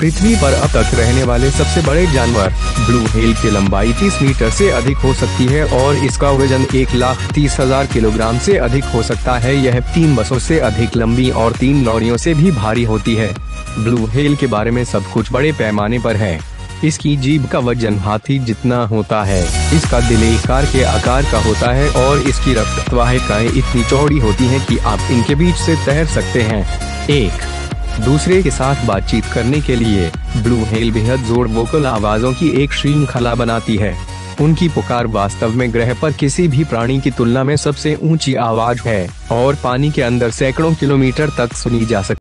पृथ्वी पर अब तक रहने वाले सबसे बड़े जानवर, ब्लू हेल की लंबाई 30 मीटर से अधिक हो सकती है और इसका वज़न एक लाख तीस हज़ार किलोग्राम से अधिक हो सकता है। यह तीन बसों से अधिक लंबी और तीन लॉरियों से भी भारी होती है। ब्लू हेल के बारे में सब कुछ बड़े पैमाने पर है। इसकी जीभ का वज़न हाथी जितना होता है, इसका दिल एक कार के आकार का होता है और इसकी वाहिकाएँ इतनी चौड़ी होती हैं कि आप इनके बीच से तैर सकते हैं। एक दूसरे के साथ बातचीत करने के लिए ब्लू हेल बेहद ज़ोर वोकल आवाजों की एक श्रृंखला बनाती है। उनकी पुकार वास्तव में ग्रह पर किसी भी प्राणी की तुलना में सबसे ऊँची आवाज़ है, और पानी के अंदर सैकड़ों किलोमीटर तक सुनी जा सकती